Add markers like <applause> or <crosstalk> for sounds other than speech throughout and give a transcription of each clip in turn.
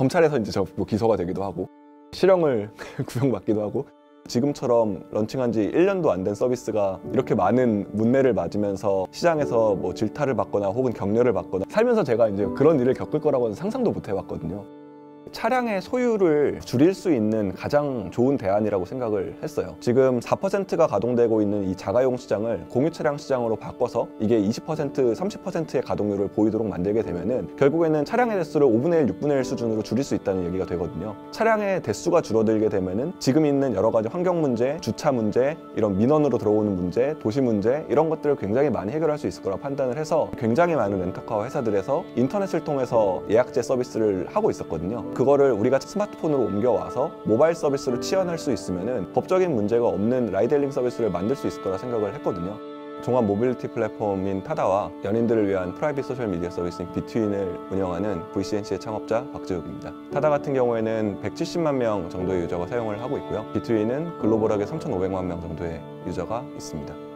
검찰에서 이제 저 뭐 기소가 되기도 하고 실형을 <laughs> 구형받기도 하고 지금처럼 런칭한 지 1년도 안 된 서비스가 이렇게 많은 문매를 맞으면서 시장에서 뭐 질타를 받거나 혹은 격려를 받거나 살면서 제가 이제 그런 일을 겪을 거라고는 상상도 못 해봤거든요. 차량의 소유를 줄일 수 있는 가장 좋은 대안이라고 생각을 했어요. 지금 4%가 가동되고 있는 이 자가용 시장을 공유 차량 시장으로 바꿔서 이게 20% 30%의 가동률을 보이도록 만들게 되면은 결국에는 차량의 대수를 5분의 1, 6분의 1 수준으로 줄일 수 있다는 얘기가 되거든요. 차량의 대수가 줄어들게 되면은 지금 있는 여러 가지 환경 문제, 주차 문제, 이런 민원으로 들어오는 문제, 도시 문제 이런 것들을 굉장히 많이 해결할 수 있을 거라 판단을 해서 굉장히 많은 렌터카 회사들에서 인터넷을 통해서 예약제 서비스를 하고 있었거든요. 그거를 우리가 스마트폰으로 옮겨와서 모바일 서비스로 치환할 수 있으면은 법적인 문제가 없는 ride-hailing 서비스를 만들 수 있을 거라 생각을 했거든요. 종합 모빌리티 플랫폼인 타다와 연인들을 위한 private social media 서비스인 비트윈을 운영하는 VCNC의 창업자 박재욱입니다. 타다 같은 경우에는 170만 명 정도의 user가 사용을 하고 있고요. 비트윈은 글로벌하게 3,500만 명 정도의 user가 있습니다.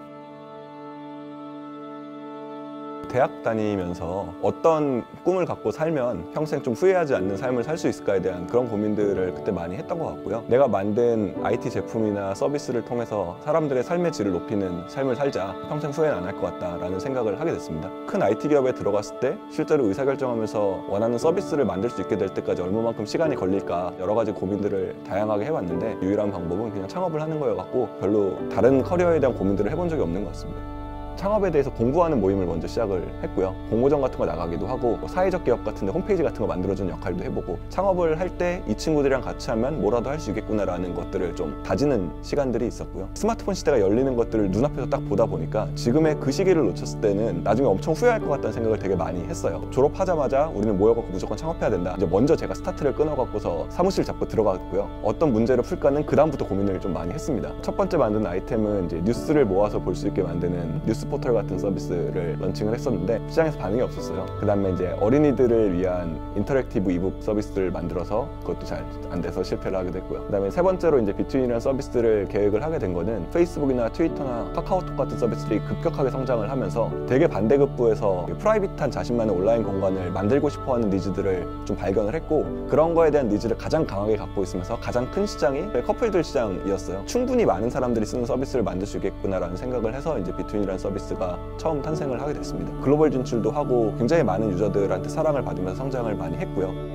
대학 다니면서 어떤 꿈을 갖고 살면 평생 좀 후회하지 않는 삶을 살 수 있을까에 대한 그런 고민들을 그때 많이 했던 것 같고요. 내가 만든 IT 제품이나 서비스를 통해서 사람들의 삶의 질을 높이는 삶을 살자 평생 후회는 안 할 것 같다라는 생각을 하게 됐습니다. 큰 IT 기업에 들어갔을 때 실제로 의사결정하면서 원하는 서비스를 만들 수 있게 될 때까지 얼마만큼 시간이 걸릴까 여러 가지 고민들을 다양하게 해봤는데 유일한 방법은 그냥 창업을 하는 거여갖고 별로 다른 커리어에 대한 고민들을 해본 적이 없는 것 같습니다. 창업에 대해서 공부하는 모임을 먼저 시작을 했고요. 공모전 같은 거 나가기도 하고 뭐 사회적 기업 같은 데 홈페이지 같은 거 만들어주는 역할도 해보고 창업을 할 때 이 친구들이랑 같이 하면 뭐라도 할 수 있겠구나라는 것들을 좀 다지는 시간들이 있었고요. 스마트폰 시대가 열리는 것들을 눈앞에서 딱 보다 보니까 지금의 그 시기를 놓쳤을 때는 나중에 엄청 후회할 것 같다는 생각을 되게 많이 했어요. 졸업하자마자 우리는 모여갖고 무조건 창업해야 된다. 이제 먼저 제가 스타트를 끊어갖고서 사무실 잡고 들어갔고요. 어떤 문제를 풀까는 그 다음부터 고민을 좀 많이 했습니다. 첫 번째 만든 아이템은 이제 뉴스를 모아서 볼 수 있게 만드는 뉴스 뉴스 포털 같은 서비스를 launching을 했었는데 시장에서 반응이 없었어요. 그 다음에 이제 어린이들을 위한 interactive e-book 서비스를 만들어서 그것도 잘 안 돼서 실패를 하게 됐고요. 그 다음에 세 번째로 이제 비트윈이라는 서비스를 계획을 하게 된 거는 페이스북이나 트위터나 카카오톡 같은 서비스들이 급격하게 성장을 하면서 되게 반대급부에서 private한 자신만의 온라인 공간을 만들고 싶어 하는 needs들을 좀 발견을 했고 그런 거에 대한 needs를 가장 강하게 갖고 있으면서 가장 큰 시장이 커플들 시장이었어요. 충분히 많은 사람들이 쓰는 서비스를 만들 수 있겠구나라는 생각을 해서 이제 비트윈이라는 서비스 서비스가 처음 탄생을 하게 됐습니다. 글로벌 진출도 하고 굉장히 많은 user들한테 사랑을 받으면서 성장을 많이 했고요.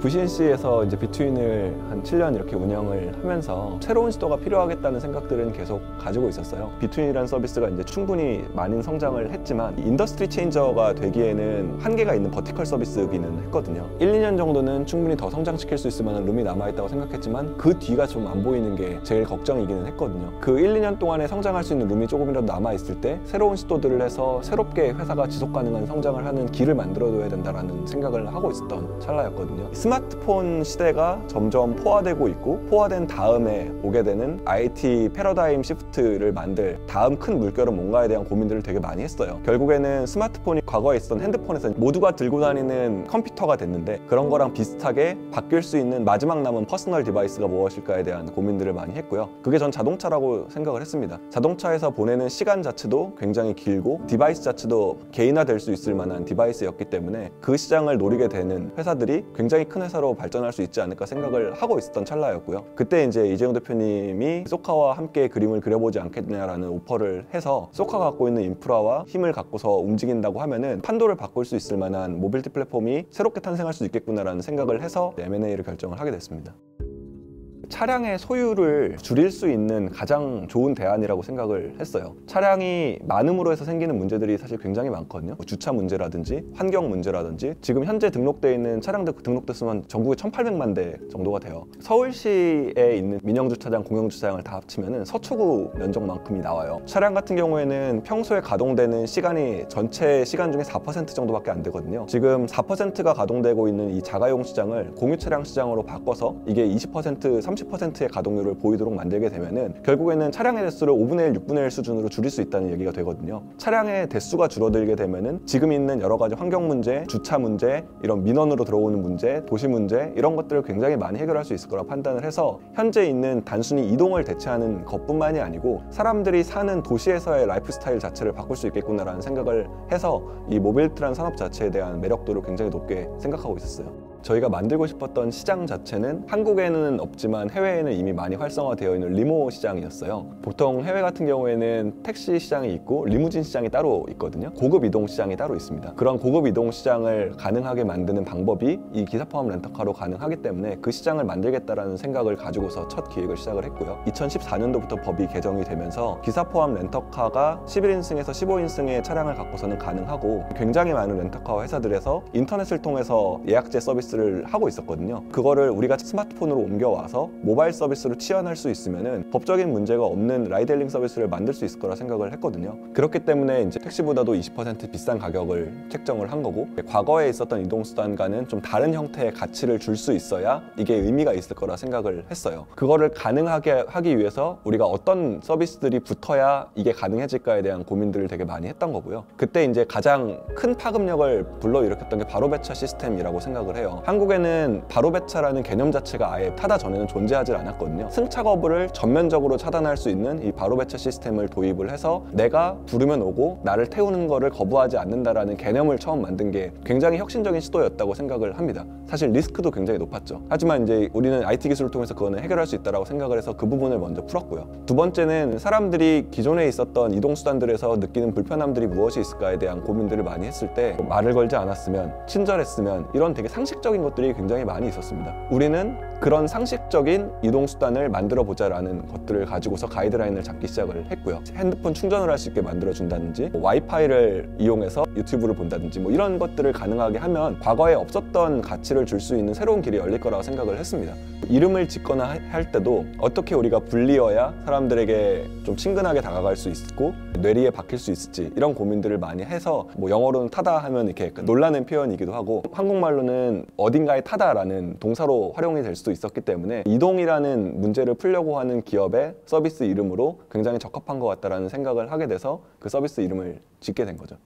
VCNC에서 이제 비트윈을 한 7년 이렇게 운영을 하면서 새로운 시도가 필요하겠다는 생각들은 계속 가지고 있었어요. 비트윈이라는 서비스가 이제 충분히 많은 성장을 했지만 industry changer가 되기에는 한계가 있는 vertical 서비스기는 했거든요. 1, 2년 정도는 충분히 더 성장시킬 수 있을 만한 room이 남아있다고 생각했지만 그 뒤가 좀 안 보이는 게 제일 걱정이기는 했거든요. 그 1, 2년 동안에 성장할 수 있는 room이 조금이라도 남아있을 때 새로운 시도들을 해서 새롭게 회사가 지속 가능한 성장을 하는 길을 만들어둬야 된다는 생각을 하고 있었던 찰나였거든요. 스마트폰 시대가 점점 포화되고 있고 포화된 다음에 오게 되는 IT 패러다임 시프트를 만들 다음 큰 물결은 뭔가에 대한 고민들을 되게 많이 했어요. 결국에는 스마트폰이 과거에 있었던 핸드폰에서 모두가 들고 다니는 컴퓨터가 됐는데 그런 거랑 비슷하게 바뀔 수 있는 마지막 남은 personal device가 무엇일까에 대한 고민들을 많이 했고요. 그게 전 자동차라고 생각을 했습니다. 자동차에서 보내는 시간 자체도 굉장히 길고 device 자체도 개인화될 수 있을 만한 device였기 때문에 그 시장을 노리게 되는 회사들이 굉장히 큰큰 회사로 발전할 수 있지 않을까 생각을 하고 있었던 찰나였고요. 그때 이제 이재웅 대표님이 쏘카와 함께 그림을 그려보지 않겠냐라는 오퍼를 해서 쏘카가 갖고 있는 인프라와 힘을 갖고서 움직인다고 하면은 판도를 바꿀 수 있을 만한 모빌티 플랫폼이 새롭게 탄생할 수 있겠구나라는 생각을 해서 M&A를 결정을 하게 됐습니다. 차량의 소유를 줄일 수 있는 가장 좋은 대안이라고 생각을 했어요. 차량이 많음으로 해서 생기는 문제들이 사실 굉장히 많거든요. 뭐 주차 문제라든지 환경 문제라든지 지금 현재 등록되어 있는 차량들 등록대 수만 전국에 1,800만 대 정도가 돼요. 서울시에 있는 민영주차장, 공영주차장을 다 합치면 서초구 면적만큼이 나와요. 차량 같은 경우에는 평소에 가동되는 시간이 전체 시간 중에 4% 정도밖에 안 되거든요. 지금 4%가 가동되고 있는 이 자가용 시장을 공유 차량 시장으로 바꿔서 이게 20% 30%의 가동률을 보이도록 만들게 되면은 결국에는 차량의 대수를 5분의 1, 6분의 1 수준으로 줄일 수 있다는 얘기가 되거든요. 차량의 대수가 줄어들게 되면은 지금 있는 여러 가지 환경 문제, 주차 문제, 이런 민원으로 들어오는 문제, 도시 문제 이런 것들을 굉장히 많이 해결할 수 있을 거라 판단을 해서 현재 있는 단순히 이동을 대체하는 것뿐만이 아니고 사람들이 사는 도시에서의 라이프 스타일 자체를 바꿀 수 있겠구나라는 생각을 해서 이 mobility라는 산업 자체에 대한 매력도를 굉장히 높게 생각하고 있었어요. 저희가 만들고 싶었던 시장 자체는 한국에는 없지만 해외에는 이미 많이 활성화되어 있는 limo 시장이었어요. 보통 해외 같은 경우에는 택시 시장이 있고 리무진 시장이 따로 있거든요. 고급 이동 시장이 따로 있습니다. 그런 고급 이동 시장을 가능하게 만드는 방법이 이 기사 포함 렌터카로 가능하기 때문에 그 시장을 만들겠다라는 생각을 가지고서 첫 기획을 시작을 했고요. 2014년도부터 법이 개정이 되면서 기사 포함 렌터카가 11인승에서 15인승의 차량을 갖고서는 가능하고 굉장히 많은 렌터카 회사들에서 인터넷을 통해서 예약제 서비스 를 하고 있었거든요. 그거를 우리가 스마트폰으로 옮겨와서 모바일 서비스로 치환할 수 있으면은 법적인 문제가 없는 ride-hailing 서비스를 만들 수 있을 거라 생각을 했거든요. 그렇기 때문에 이제 택시보다도 20% 비싼 가격을 책정을 한 거고 과거에 있었던 이동수단과는 좀 다른 형태의 가치를 줄 수 있어야 이게 의미가 있을 거라 생각을 했어요. 그거를 가능하게 하기 위해서 우리가 어떤 서비스들이 붙어야 이게 가능해질까에 대한 고민들을 되게 많이 했던 거고요. 그때 이제 가장 큰 파급력을 불러일으켰던 게 바로 배차 시스템이라고 생각을 해요. 한국에는 바로 배차라는 개념 자체가 아예 타다 전에는 존재하지 않았거든요. 승차 거부를 전면적으로 차단할 수 있는 이 바로 배차 시스템을 도입을 해서 내가 부르면 오고 나를 태우는 거를 거부하지 않는다라는 개념을 처음 만든 게 굉장히 혁신적인 시도였다고 생각을 합니다. 사실 리스크도 굉장히 높았죠. 하지만 이제 우리는 IT 기술을 통해서 그거는 해결할 수 있다라고 생각을 해서 그 부분을 먼저 풀었고요. 두 번째는 사람들이 기존에 있었던 이동 수단들에서 느끼는 불편함들이 무엇이 있을까에 대한 고민들을 많이 했을 때 말을 걸지 않았으면 친절했으면 이런 되게 상식적 인 것들이 굉장히 많이 있었습니다. 우리는 그런 상식적인 이동 수단을 만들어 보자라는 것들을 가지고서 가이드라인을 잡기 시작을 했고요. 핸드폰 충전을 할 수 있게 만들어 준다든지 뭐 와이파이를 이용해서 유튜브를 본다든지 뭐 이런 것들을 가능하게 하면 과거에 없었던 가치를 줄 수 있는 새로운 길이 열릴 거라고 생각을 했습니다. 이름을 짓거나 할 때도 어떻게 우리가 불리어야 사람들에게 좀 친근하게 다가갈 수 있고 뇌리에 박힐 수 있을지 이런 고민들을 많이 해서 뭐 영어로는 타다 하면 이렇게 놀라는 표현이기도 하고 한국말로는 어딘가에 타다라는 동사로 활용이 될수 도 있었기 때문에 이동이라는 문제를 풀려고 하는 기업의 서비스 이름으로 굉장히 적합한 것 같다라는 생각을 하게 돼서 그 서비스 이름을 짓게 된 거죠.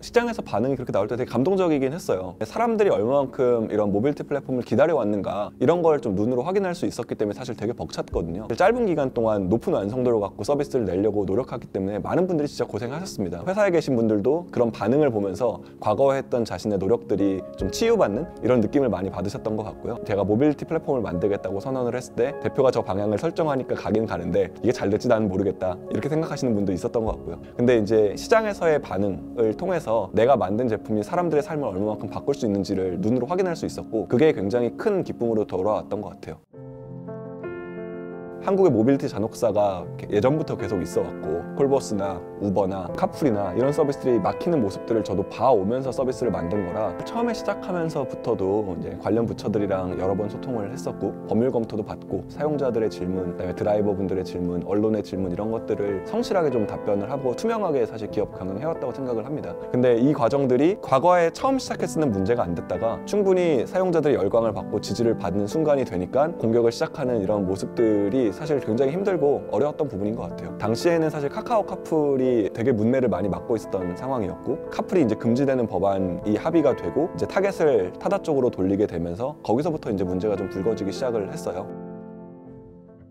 시장에서 반응이 그렇게 나올 때 되게 감동적이긴 했어요. 사람들이 얼마만큼 이런 모빌티 플랫폼을 기다려왔는가 이런 걸 좀 눈으로 확인할 수 있었기 때문에 사실 되게 벅찼거든요. 짧은 기간 동안 높은 완성도를 갖고 서비스를 내려고 노력하기 때문에 많은 분들이 진짜 고생하셨습니다. 회사에 계신 분들도 그런 반응을 보면서 과거에 했던 자신의 노력들이 좀 치유받는 이런 느낌을 많이 받으셨던 것 같고요. 제가 모빌티 플랫폼을 만들겠다고 선언을 했을 때 대표가 저 방향을 설정하니까 가긴 가는데 이게 잘 될지 나는 모르겠다 이렇게 생각하시는 분도 있었던 것 같고요. 근데 이제 시장에서의 반응을 통해서 통해서 내가 만든 제품이 사람들의 삶을 얼마만큼 바꿀 수 있는지를 눈으로 확인할 수 있었고 그게 굉장히 큰 기쁨으로 돌아왔던 것 같아요. 한국의 모빌티 잔혹사가 예전부터 계속 있어 왔고 콜버스나 우버나 카풀이나 이런 서비스들이 막히는 모습들을 저도 봐오면서 서비스를 만든 거라 처음에 시작하면서부터도 이제 관련 부처들이랑 여러 번 소통을 했었고 법률 검토도 받고 사용자들의 질문, 그다음에 드라이버 분들의 질문, 언론의 질문 이런 것들을 성실하게 좀 답변을 하고 투명하게 사실 기업 경영해왔다고 생각을 합니다. 근데 이 과정들이 과거에 처음 시작했을 때는 문제가 안 됐다가 충분히 사용자들의 열광을 받고 지지를 받는 순간이 되니까 공격을 시작하는 이런 모습들이 사실 굉장히 힘들고 어려웠던 부분인 것 같아요. 당시에는 사실 카카오 카풀이 되게 뭇매를 많이 맞고 있었던 상황이었고 카풀이 이제 금지되는 법안이 합의가 되고 이제 타겟을 타다 쪽으로 돌리게 되면서 거기서부터 이제 문제가 좀 불거지기 시작을 했어요.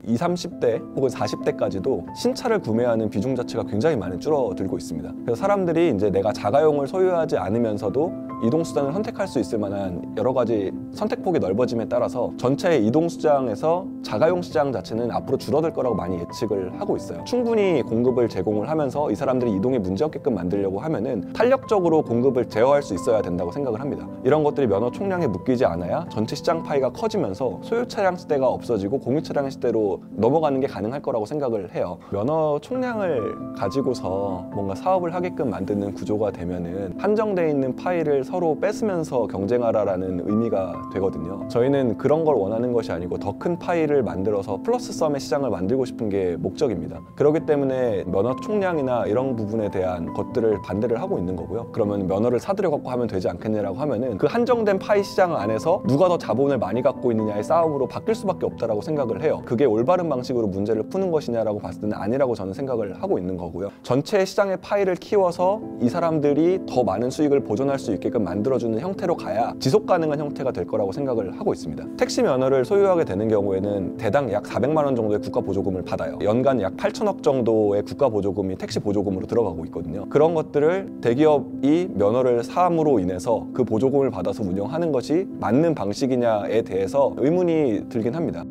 20, 30대 혹은 40대까지도 신차를 구매하는 비중 자체가 굉장히 많이 줄어들고 있습니다. 그래서 사람들이 이제 내가 자가용을 소유하지 않으면서도 이동 수단을 선택할 수 있을 만한 여러 가지 선택폭이 넓어짐에 따라서 전체 이동 수장에서 자가용 시장 자체는 앞으로 줄어들 거라고 많이 예측을 하고 있어요. 충분히 공급을 제공을 하면서 이 사람들이 이동에 문제 없게끔 만들려고 하면은 탄력적으로 공급을 제어할 수 있어야 된다고 생각을 합니다. 이런 것들이 면허 총량에 묶이지 않아야 전체 시장 파이가 커지면서 소유 차량 시대가 없어지고 공유 차량 시대로 넘어가는 게 가능할 거라고 생각을 해요. 면허 총량을 가지고서 뭔가 사업을 하게끔 만드는 구조가 되면은 한정돼 있는 파이를 서로 뺏으면서 경쟁하라라는 의미가 되거든요. 저희는 그런 걸 원하는 것이 아니고 더 큰 파이를 만들어서 plus sum의 시장을 만들고 싶은 게 목적입니다. 그렇기 때문에 면허 총량이나 이런 부분에 대한 것들을 반대를 하고 있는 거고요. 그러면 면허를 사들여 갖고 하면 되지 않겠냐라고 하면은 그 한정된 파이 시장 안에서 누가 더 자본을 많이 갖고 있느냐의 싸움으로 바뀔 수밖에 없다라고 생각을 해요. 그게 올 올바른 방식으로 문제를 푸는 것이냐라고 봤을 때는 아니라고 저는 생각을 하고 있는 거고요. 전체 시장의 파이를 키워서 이 사람들이 더 많은 수익을 보존할 수 있게끔 만들어주는 형태로 가야 지속 가능한 형태가 될 거라고 생각을 하고 있습니다. 택시 면허를 소유하게 되는 경우에는 대당 약 400만 원 정도의 국가 보조금을 받아요. 연간 약 8천억 정도의 국가 보조금이 택시 보조금으로 들어가고 있거든요. 그런 것들을 대기업이 면허를 사함으로 인해서 그 보조금을 받아서 운영하는 것이 맞는 방식이냐에 대해서 의문이 들긴 합니다.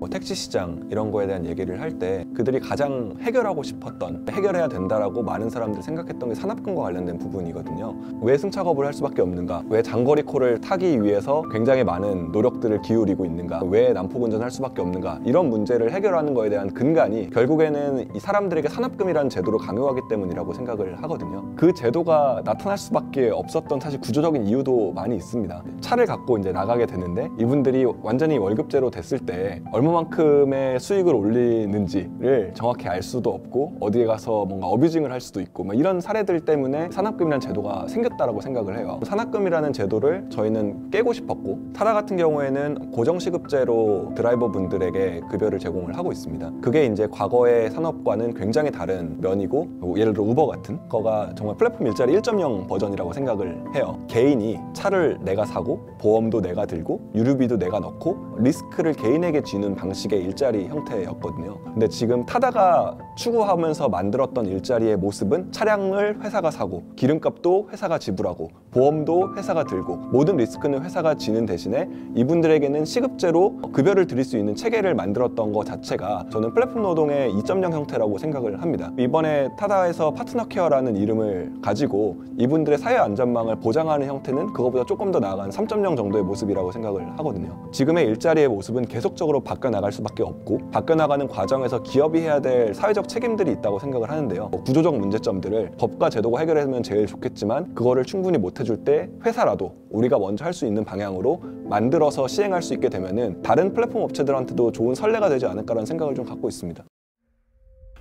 뭐 택시 시장 이런 거에 대한 얘기를 할 때 그들이 가장 해결하고 싶었던 해결해야 된다라고 많은 사람들이 생각했던 게 산업근과 관련된 부분이거든요. 왜 승차업을 할 수밖에 없는가? 왜 장거리 콜을 타기 위해서 굉장히 많은 노력들을 기울이고 있는가? 왜 난폭 운전을 할 수밖에 없는가? 이런 문제를 해결하는 거에 대한 근간이 결국에는 이 사람들에게 산업금이라는 제도를 강요하기 때문이라고 생각을 하거든요. 그 제도가 나타날 수밖에 없었던 사실 구조적인 이유도 많이 있습니다. 차를 갖고 이제 나가게 되는데 이분들이 완전히 월급제로 됐을 때 얼마 얼마만큼의 수익을 올리는지를 정확히 알 수도 없고 어디에 가서 뭔가 어뷰징을 할 수도 있고 뭐 이런 사례들 때문에 산학금이라는 제도가 생겼다라고 생각을 해요. 산학금이라는 제도를 저희는 깨고 싶었고 타다 같은 경우에는 고정시급제로 드라이버 분들에게 급여를 제공을 하고 있습니다. 그게 이제 과거의 산업과는 굉장히 다른 면이고 뭐 예를 들어 우버 같은 거가 정말 플랫폼 일자리 1.0 버전이라고 생각을 해요. 개인이 차를 내가 사고 보험도 내가 들고 유류비도 내가 넣고 리스크를 개인에게 쥐는 방식의 일자리 형태였거든요. 근데 지금 타다가 추구하면서 만들었던 일자리의 모습은 차량을 회사가 사고 기름값도 회사가 지불하고 보험도 회사가 들고 모든 리스크는 회사가 지는 대신에 이분들에게는 시급제로 급여를 드릴 수 있는 체계를 만들었던 것 자체가 저는 플랫폼 노동의 2.0 형태라고 생각을 합니다. 이번에 타다에서 파트너 케어라는 이름을 가지고 이분들의 사회 안전망을 보장하는 형태는 그것보다 조금 더 나아간 3.0 정도의 모습이라고 생각을 하거든요. 지금의 일자리의 모습은 계속적으로 바뀌어 나갈 수밖에 없고 바뀌어 나가는 과정에서 기업이 해야 될 사회적 책임들이 있다고 생각을 하는데요. 뭐 구조적 문제점들을 법과 제도가 해결하면 제일 좋겠지만 그거를 충분히 못 해줄 때 회사라도 우리가 먼저 할 수 있는 방향으로 만들어서 시행할 수 있게 되면은 다른 플랫폼 업체들한테도 좋은 선례가 되지 않을까라는 생각을 좀 갖고 있습니다.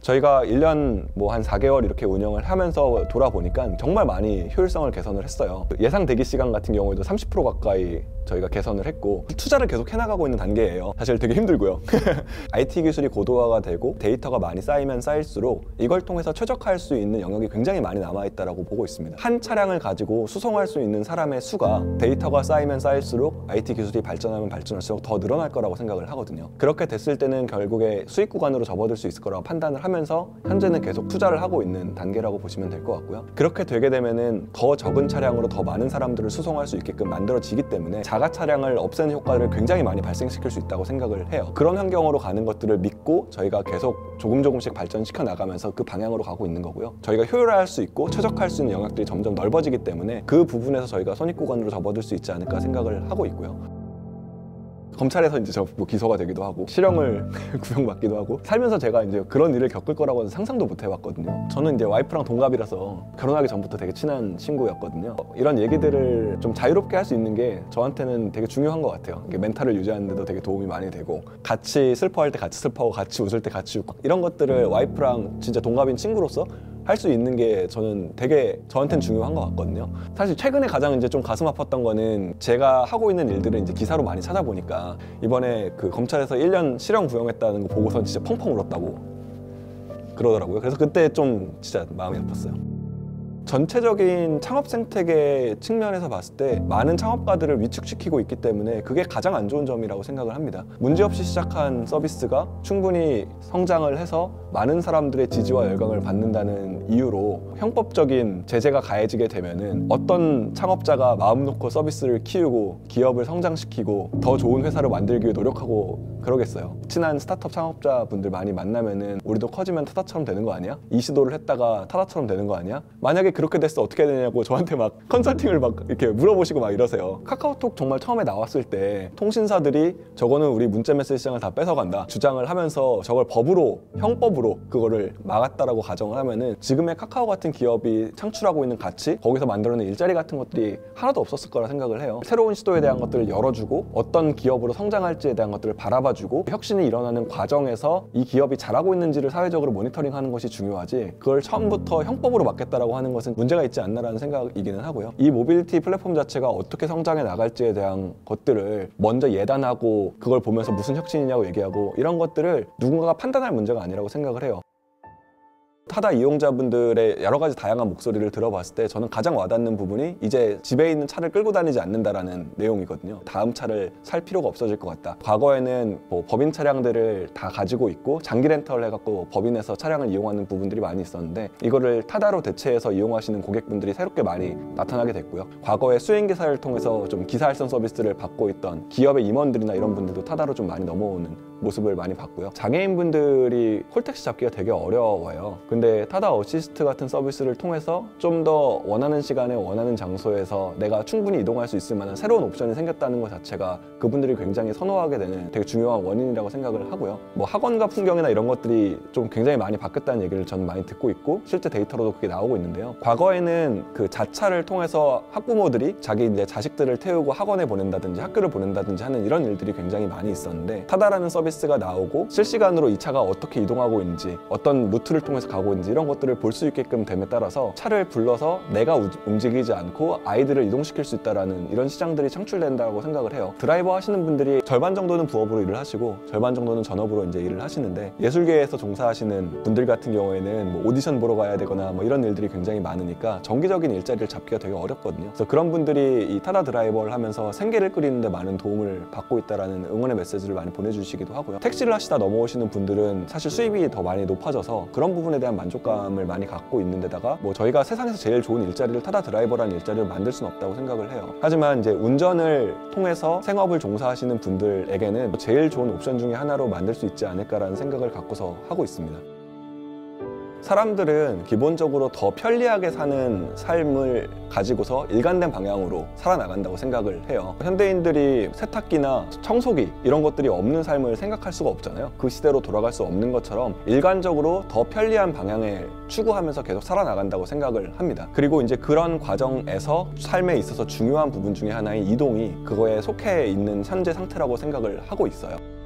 저희가 1년 뭐 한 4개월 이렇게 운영을 하면서 돌아보니까 정말 많이 효율성을 개선을 했어요. 예상 대기 시간 같은 경우에도 30% 가까이 저희가 개선을 했고 투자를 계속 해나가고 있는 단계예요. 사실 되게 힘들고요. <laughs> IT 기술이 고도화가 되고 데이터가 많이 쌓이면 쌓일수록 이걸 통해서 최적화할 수 있는 영역이 굉장히 많이 남아있다고 보고 있습니다. 한 차량을 가지고 수송할 수 있는 사람의 수가 데이터가 쌓이면 쌓일수록 IT 기술이 발전하면 발전할수록 더 늘어날 거라고 생각을 하거든요. 그렇게 됐을 때는 결국에 수익 구간으로 접어들 수 있을 거라고 판단을 하면서 현재는 계속 투자를 하고 있는 단계라고 보시면 될 것 같고요. 그렇게 되게 되면은 더 적은 차량으로 더 많은 사람들을 수송할 수 있게끔 만들어지기 때문에 자가 차량을 없애는 효과를 굉장히 많이 발생시킬 수 있다고 생각을 해요. 그런 환경으로 가는 것들을 믿고 저희가 계속 조금 조금씩 발전시켜 나가면서 그 방향으로 가고 있는 거고요. 저희가 효율화할 수 있고 최적화할 수 있는 영역들이 점점 넓어지기 때문에 그 부분에서 저희가 선입 구간으로 접어들 수 있지 않을까 생각을 하고 있고요. 검찰에서 이제 저뭐 기소가 되기도 하고 실형을 <laughs> 구형받기도 하고 살면서 제가 이제 그런 일을 겪을 거라고는 상상도 못 해봤거든요. 저는 이제 와이프랑 동갑이라서 결혼하기 전부터 되게 친한 친구였거든요. 이런 얘기들을 좀 자유롭게 할 수 있는 게 저한테는 되게 중요한 것 같아요. 멘탈을 유지하는데도 되게 도움이 많이 되고 같이 슬퍼할 때 같이 슬퍼하고 같이 웃을 때 같이 웃고 이런 것들을 와이프랑 진짜 동갑인 친구로서 할 수 있는 게 저는 되게 저한테는 중요한 것 같거든요. 사실 최근에 가장 이제 좀 가슴 아팠던 거는 제가 하고 있는 일들을 이제 기사로 많이 찾아보니까 이번에 그 검찰에서 1년 실형 구형했다는 거 보고선 진짜 펑펑 울었다고 그러더라고요. 그래서 그때 좀 진짜 마음이 아팠어요. 전체적인 창업 생태계 측면에서 봤을 때 많은 창업가들을 위축시키고 있기 때문에 그게 가장 안 좋은 점이라고 생각을 합니다. 문제없이 시작한 서비스가 충분히 성장을 해서 많은 사람들의 지지와 열광을 받는다는 이유로 형법적인 제재가 가해지게 되면은 어떤 창업자가 마음 놓고 서비스를 키우고 기업을 성장시키고 더 좋은 회사를 만들기 위해 노력하고 그러겠어요. 친한 스타트업 창업자분들 많이 만나면은 우리도 커지면 타다처럼 되는 거 아니야? 이 시도를 했다가 타다처럼 되는 거 아니야? 만약에 그렇게 됐어 어떻게 되냐고 저한테 막 컨설팅을 막 이렇게 물어보시고 막 이러세요. 카카오톡 정말 처음에 나왔을 때 통신사들이 저거는 우리 문자 메시지 시장을 다 뺏어간다 주장을 하면서 저걸 법으로 형법으로 그거를 막았다라고 가정을 하면은 지금의 카카오 같은 기업이 창출하고 있는 가치 거기서 만들어낸 일자리 같은 것들이 하나도 없었을 거라 생각을 해요. 새로운 시도에 대한 것들을 열어주고 어떤 기업으로 성장할지에 대한 것들을 바라봐주고 혁신이 일어나는 과정에서 이 기업이 잘하고 있는지를 사회적으로 모니터링하는 것이 중요하지 그걸 처음부터 형법으로 막겠다라고 하는 것은 것은 문제가 있지 않나라는 생각이기는 하고요. 이 모빌리티 플랫폼 자체가 어떻게 성장해 나갈지에 대한 것들을 먼저 예단하고 그걸 보면서 무슨 혁신이냐고 얘기하고 이런 것들을 누군가가 판단할 문제가 아니라고 생각을 해요. 타다 이용자분들의 여러 가지 다양한 목소리를 들어봤을 때 저는 가장 와닿는 부분이 이제 집에 있는 차를 끌고 다니지 않는다라는 내용이거든요. 다음 차를 살 필요가 없어질 것 같다. 과거에는 뭐 법인 차량들을 다 가지고 있고 장기 렌트를 해갖고 법인에서 차량을 이용하는 부분들이 많이 있었는데 이거를 타다로 대체해서 이용하시는 고객분들이 새롭게 많이 나타나게 됐고요. 과거에 수행 기사를 통해서 좀 기사 알선 서비스를 받고 있던 기업의 임원들이나 이런 분들도 타다로 좀 많이 넘어오는 모습을 많이 봤고요. 장애인분들이 콜택시 잡기가 되게 어려워요. 근데 타다 어시스트 같은 서비스를 통해서 좀 더 원하는 시간에 원하는 장소에서 내가 충분히 이동할 수 있을 만한 새로운 옵션이 생겼다는 것 자체가 그분들이 굉장히 선호하게 되는 되게 중요한 원인이라고 생각을 하고요. 뭐 학원가 풍경이나 이런 것들이 좀 굉장히 많이 바뀌었다는 얘기를 저는 많이 듣고 있고 실제 데이터로도 그게 나오고 있는데요. 과거에는 그 자차를 통해서 학부모들이 자기 이제 자식들을 태우고 학원에 보낸다든지 학교를 보낸다든지 하는 이런 일들이 굉장히 많이 있었는데 타다라는 서비스 가 나오고 실시간으로 이 차가 어떻게 이동하고 있는지 어떤 루트를 통해서 가고 있는지 이런 것들을 볼 수 있게끔 됨에 따라서 차를 불러서 내가 우- 움직이지 않고 아이들을 이동시킬 수 있다라는 이런 시장들이 창출된다고 생각을 해요. 드라이버 하시는 분들이 절반 정도는 부업으로 일을 하시고 절반 정도는 전업으로 이제 일을 하시는데 예술계에서 종사하시는 분들 같은 경우에는 뭐 오디션 보러 가야 되거나 뭐 이런 일들이 굉장히 많으니까 정기적인 일자리를 잡기가 되게 어렵거든요. 그래서 그런 분들이 이 타다 드라이버를 하면서 생계를 끓이는데 많은 도움을 받고 있다라는 응원의 메시지를 많이 보내주시기도 하고 요. 택시를 하시다 넘어오시는 분들은 사실 수입이 더 많이 높아져서 그런 부분에 대한 만족감을 많이 갖고 있는 데다가 뭐 저희가 세상에서 제일 좋은 일자리를 타다 드라이버라는 일자리를 만들 수는 없다고 생각을 해요. 하지만 이제 운전을 통해서 생업을 종사하시는 분들에게는 제일 좋은 옵션 중에 하나로 만들 수 있지 않을까라는 생각을 갖고서 하고 있습니다. 사람들은 기본적으로 더 편리하게 사는 삶을 가지고서 일관된 방향으로 살아나간다고 생각을 해요. 현대인들이 세탁기나 청소기 이런 것들이 없는 삶을 생각할 수가 없잖아요. 그 시대로 돌아갈 수 없는 것처럼 일관적으로 더 편리한 방향에 추구하면서 계속 살아나간다고 생각을 합니다. 그리고 이제 그런 과정에서 삶에 있어서 중요한 부분 중에 하나인 이동이 그거에 속해 있는 현재 상태라고 생각을 하고 있어요.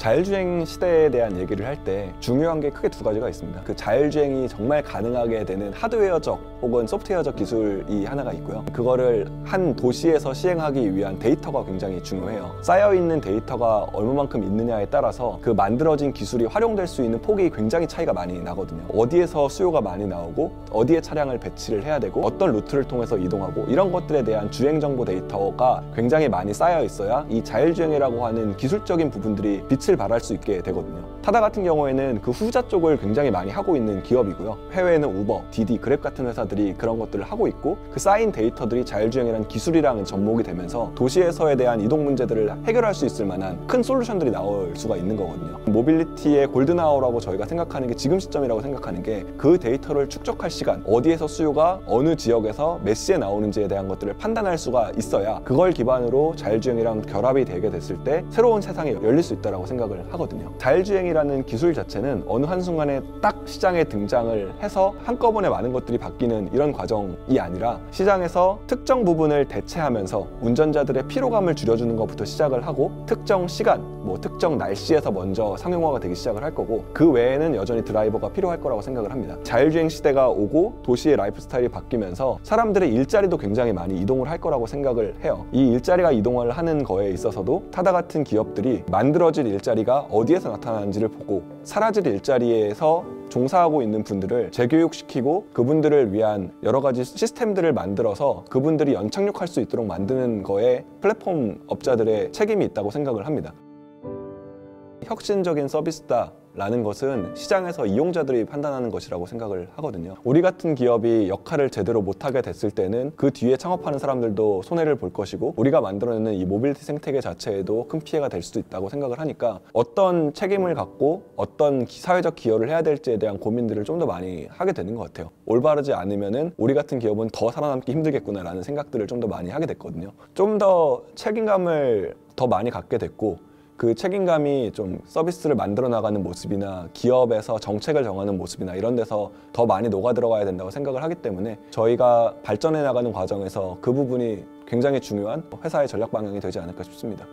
자율주행 시대에 대한 얘기를 할 때 중요한 게 크게 두 가지가 있습니다. 그 자율주행이 정말 가능하게 되는 하드웨어적 혹은 소프트웨어적 기술이 하나가 있고요. 그거를 한 도시에서 시행하기 위한 데이터가 굉장히 중요해요. 쌓여있는 데이터가 얼마만큼 있느냐에 따라서 그 만들어진 기술이 활용될 수 있는 폭이 굉장히 차이가 많이 나거든요. 어디에서 수요가 많이 나오고 어디에 차량을 배치를 해야 되고 어떤 루트를 통해서 이동하고 이런 것들에 대한 주행 정보 데이터가 굉장히 많이 쌓여 있어야 이 자율주행이라고 하는 기술적인 부분들이 빛을 발할 수 있게 되거든요. 타다 같은 경우에는 그 후자 쪽을 굉장히 많이 하고 있는 기업이고요. 해외에는 우버, 디디, 그랩 같은 회사 들이 그런 것들을 하고 있고 그 쌓인 데이터들이 자율주행이라는 기술이랑 접목이 되면서 도시에서에 대한 이동 문제들을 해결할 수 있을 만한 큰 솔루션들이 나올 수가 있는 거거든요. 모빌리티의 골든아워라고 저희가 생각하는 게 지금 시점이라고 생각하는 게 그 데이터를 축적할 시간, 어디에서 수요가 어느 지역에서 몇 시에 나오는지에 대한 것들을 판단할 수가 있어야 그걸 기반으로 자율주행이랑 결합이 되게 됐을 때 새로운 세상이 열릴 수 있다고 생각을 하거든요. 자율주행이라는 기술 자체는 어느 한순간에 딱 시장에 등장을 해서 한꺼번에 많은 것들이 바뀌는 이런 과정이 아니라 시장에서 특정 부분을 대체하면서 운전자들의 피로감을 줄여주는 것부터 시작을 하고 특정 시간, 뭐 특정 날씨에서 먼저 상용화가 되기 시작을 할 거고 그 외에는 여전히 드라이버가 필요할 거라고 생각을 합니다. 자율주행 시대가 오고 도시의 라이프 스타일이 바뀌면서 사람들의 일자리도 굉장히 많이 이동을 할 거라고 생각을 해요. 이 일자리가 이동을 하는 거에 있어서도 타다 같은 기업들이 만들어질 일자리가 어디에서 나타나는지를 보고 사라질 일자리에서 종사하고 있는 분들을 재교육시키고 그분들을 위한 여러 가지 시스템들을 만들어서 그분들이 연착륙할 수 있도록 만드는 거에 플랫폼 업자들의 책임이 있다고 생각을 합니다. 혁신적인 서비스다 라는 것은 시장에서 이용자들이 판단하는 것이라고 생각을 하거든요. 우리 같은 기업이 역할을 제대로 못하게 됐을 때는 그 뒤에 창업하는 사람들도 손해를 볼 것이고 우리가 만들어내는 이 모빌리티 생태계 자체에도 큰 피해가 될 수도 있다고 생각을 하니까 어떤 책임을 갖고 어떤 기- 사회적 기여를 해야 될지에 대한 고민들을 좀 더 많이 하게 되는 것 같아요. 올바르지 않으면은 우리 같은 기업은 더 살아남기 힘들겠구나라는 생각들을 좀 더 많이 하게 됐거든요. 좀 더 책임감을 더 많이 갖게 됐고 그 책임감이 좀 서비스를 만들어 나가는 모습이나 기업에서 정책을 정하는 모습이나 이런 데서 더 많이 녹아 들어가야 된다고 생각을 하기 때문에 저희가 발전해 나가는 과정에서 그 부분이 굉장히 중요한 회사의 전략 방향이 되지 않을까 싶습니다.